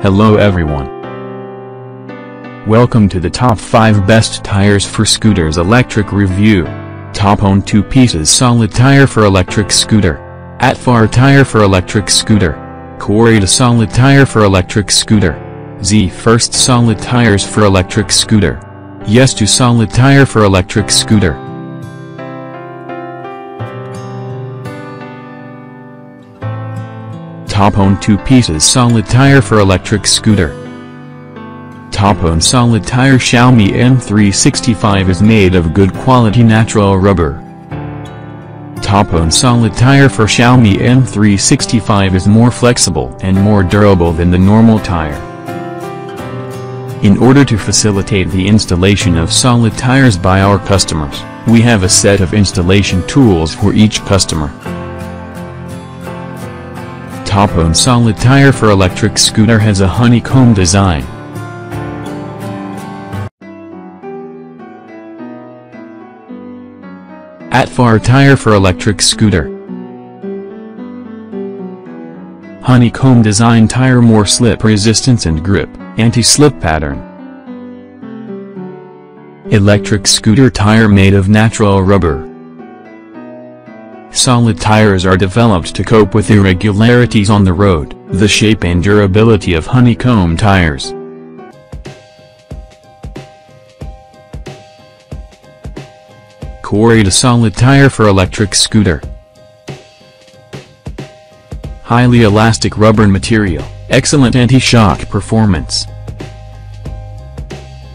Hello everyone. Welcome to the top 5 best tires for scooters electric review. TOPOWN 2 pieces solid tire for electric scooter. AtfArt tire for electric scooter. Cooryda solid tire for electric scooter. Z first solid tires for electric scooter. Jesdoo solid tire for electric scooter. TOPOWN 2 pieces solid tire for electric scooter. TOPOWN solid tire Xiaomi M365 is made of good quality natural rubber. TOPOWN solid tire for Xiaomi M365 is more flexible and more durable than the normal tire. In order to facilitate the installation of solid tires by our customers, we have a set of installation tools for each customer. TOPOWN solid tire for electric scooter has a honeycomb design. AtfArt tire for electric scooter. Honeycomb design tire more slip resistance and grip, anti-slip pattern. Electric scooter tire made of natural rubber. Solid tires are developed to cope with irregularities on the road, the shape and durability of honeycomb tires. Cooryda solid tire for electric scooter. Highly elastic rubber material, excellent anti-shock performance.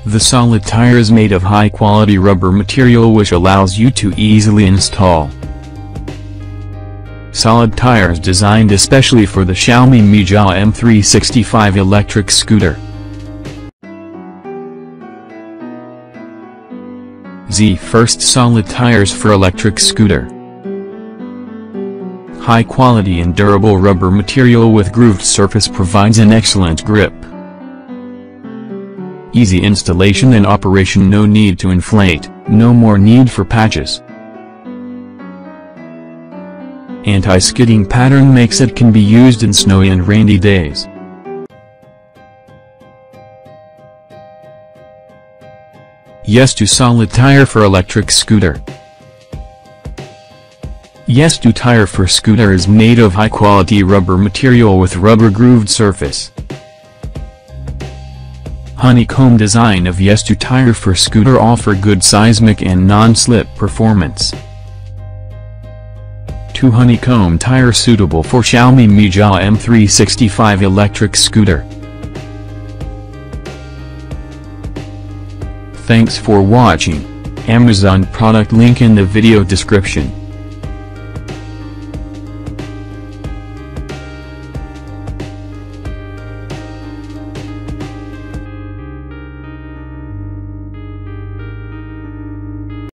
The solid tire is made of high-quality rubber material which allows you to easily install solid tires designed especially for the Xiaomi Mijia M365 electric scooter. Z First solid tires for electric scooter. High quality and durable rubber material with grooved surface provides an excellent grip. Easy installation and operation no need to inflate, no more need for patches. Anti-skidding pattern makes it can be used in snowy and rainy days. Jesdoo solid tire for electric scooter. Jesdoo tire for scooter is made of high-quality rubber material with rubber grooved surface. Honeycomb design of Jesdoo tire for scooter offer good seismic and non-slip performance. 2 honeycomb tire suitable for Xiaomi Mijia M365 electric scooter. Thanks for watching. Amazon product link in the video description.